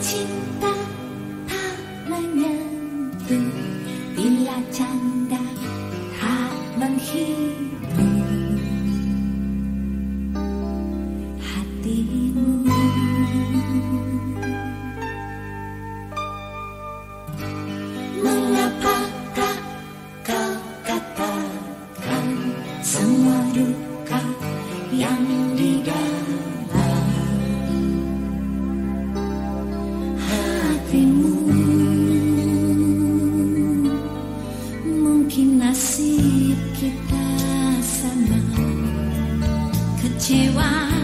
请的他们面对。kita sama. Kecewa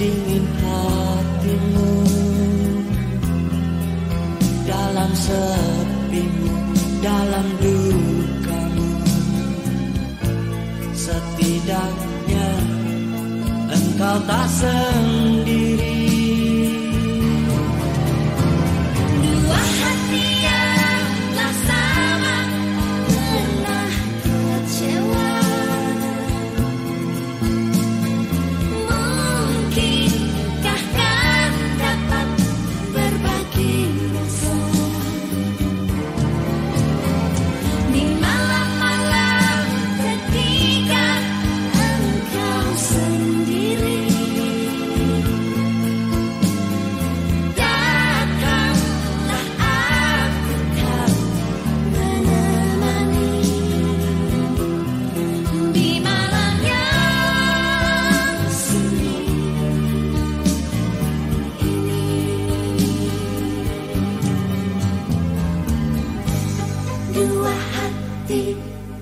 dingin hatimu Dalam sepimu, dalam dukamu. Setidaknya engkau tak sendiri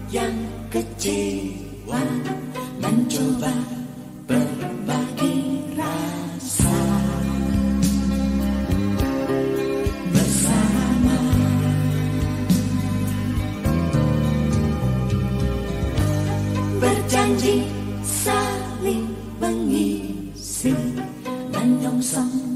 yang kecewa mencoba berbagi rasa. Bersama. Berjanji saling mengisi menyongsong